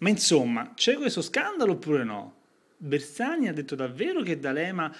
Ma insomma, c'è questo scandalo oppure no? Bersani ha detto davvero che D'Alema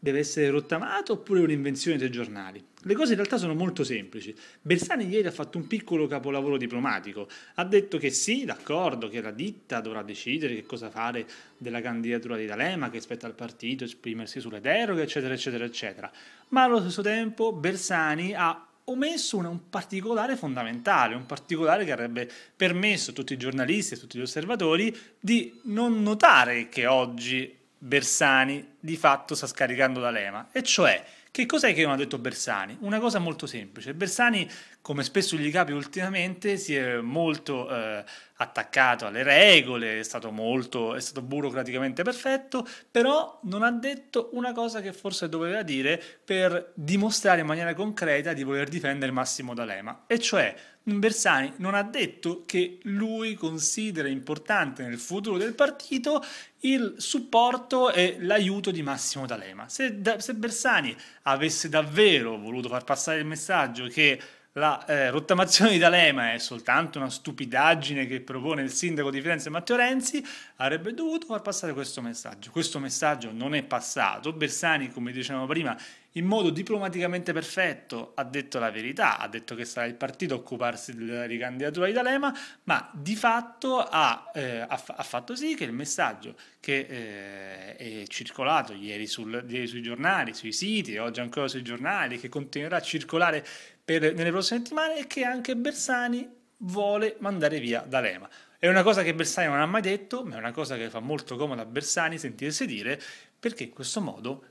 deve essere rottamato oppure un'invenzione dei giornali? Le cose in realtà sono molto semplici. Bersani ieri ha fatto un piccolo capolavoro diplomatico. Ha detto che sì, d'accordo, che la ditta dovrà decidere che cosa fare della candidatura di D'Alema, che spetta al partito esprimersi sulle deroghe, eccetera, eccetera, eccetera. Ma allo stesso tempo Bersani ha omesso un particolare fondamentale, un particolare che avrebbe permesso a tutti i giornalisti e tutti gli osservatori di non notare che oggi Bersani di fatto sta scaricando D'Alema, e cioè che cos'è che non ha detto Bersani? Una cosa molto semplice. Bersani, come spesso gli capi ultimamente, si è molto eh, attaccato alle regole, è stato molto, è stato burocraticamente perfetto, però non ha detto una cosa che forse doveva dire per dimostrare in maniera concreta di voler difendere Massimo D'Alema, e cioè Bersani non ha detto che lui considera importante nel futuro del partito il supporto e l'aiuto di Massimo D'Alema. Se, se Bersani avesse davvero voluto far passare il messaggio che la eh, rottamazione di D'Alema è soltanto una stupidaggine che propone il sindaco di Firenze Matteo Renzi, avrebbe dovuto far passare questo messaggio. Questo messaggio non è passato. Bersani, come dicevamo prima, in modo diplomaticamente perfetto ha detto la verità, ha detto che sarà il partito a occuparsi della ricandidatura di D'Alema, ma di fatto ha, eh, ha, ha, fatto sì che il messaggio che eh, è circolato ieri, sul, ieri sui giornali, sui siti, oggi ancora sui giornali, che continuerà a circolare per, nelle prossime settimane è che anche Bersani vuole mandare via D'Alema. È una cosa che Bersani non ha mai detto, ma è una cosa che fa molto comodo a Bersani sentirsi dire, perché in questo modo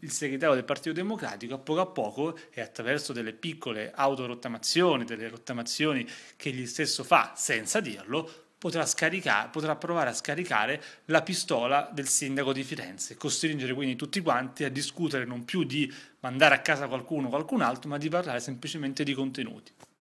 il segretario del Partito Democratico a poco a poco e attraverso delle piccole autorottamazioni, delle rottamazioni che egli stesso fa senza dirlo, potrà, potrà, provare a scaricare la pistola del sindaco di Firenze, costringere quindi tutti quanti a discutere non più di mandare a casa qualcuno o qualcun altro, ma di parlare semplicemente di contenuti.